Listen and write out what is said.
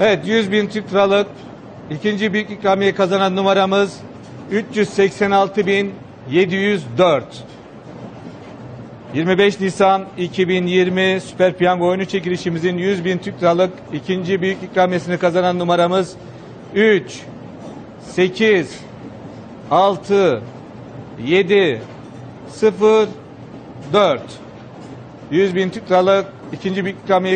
Evet 100 bin Türk liralık ikinci büyük ikramiye kazanan numaramız 386.704. 25 Nisan 2020 Süper Piyango oyunu çekilişimizin 100 bin Türk liralık ikinci büyük ikramiyesini kazanan numaramız 3, 8, 6, 7, 0, 4. 100 bin Türk liralık ikinci büyük ikramiye